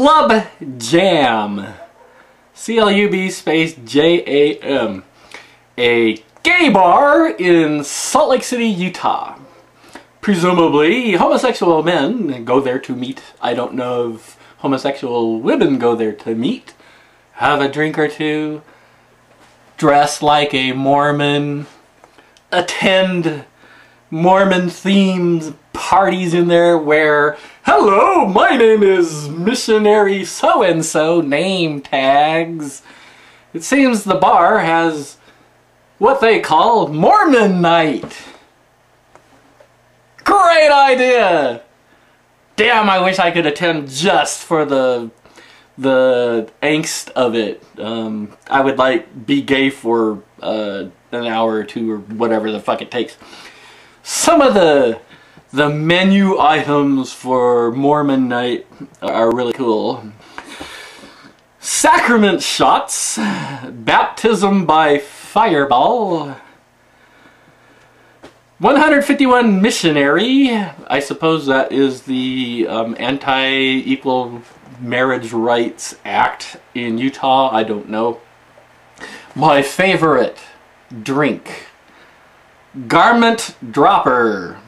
Club Jam. C-L-U-B space J-A-M. A gay bar in Salt Lake City, Utah. Presumably, homosexual men go there to meet. I don't know if homosexual women go there to meet, have a drink or two, dress like a Mormon, attend Mormon themed parties in there where, hello, my name is missionary so-and-so name tags. It seems the bar has what they call Mormon night. Great idea! Damn, I wish I could attend just for the the angst of it. Um, I would like be gay for uh, an hour or two or whatever the fuck it takes. Some of the the menu items for Mormon night are really cool. Sacrament shots, baptism by fireball, 151 missionary, I suppose that is the um, anti-equal marriage rights act in Utah, I don't know. My favorite drink, garment dropper.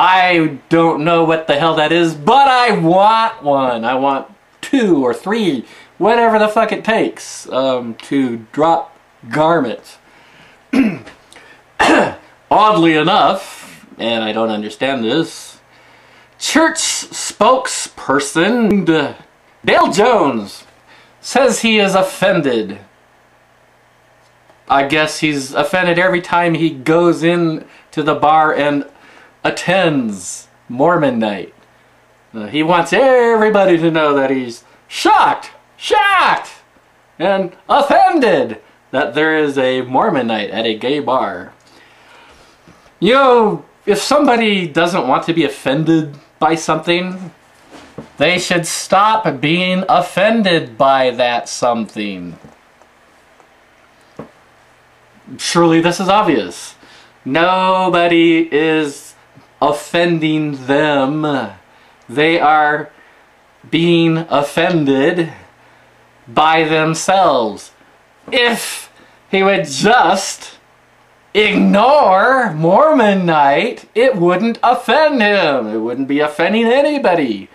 I don't know what the hell that is, but I want one. I want two or three, whatever the fuck it takes um, to drop garments. Oddly enough, and I don't understand this, church spokesperson Dale Jones says he is offended. I guess he's offended every time he goes in to the bar and attends Mormon night. Uh, he wants everybody to know that he's shocked, shocked, and offended that there is a Mormon night at a gay bar. You know, if somebody doesn't want to be offended by something, they should stop being offended by that something. Surely this is obvious. Nobody is offending them. They are being offended by themselves. If he would just ignore Mormon night, it wouldn't offend him. It wouldn't be offending anybody.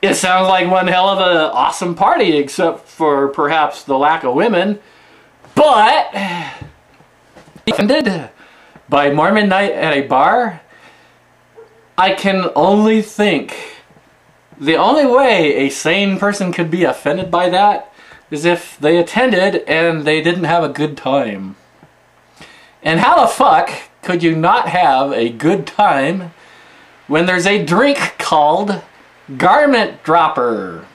It sounds like one hell of an awesome party, except for perhaps the lack of women. But, offended by Mormon night at a bar, I can only think the only way a sane person could be offended by that is if they attended and they didn't have a good time. And how the fuck could you not have a good time when there's a drink called Garment Dropper?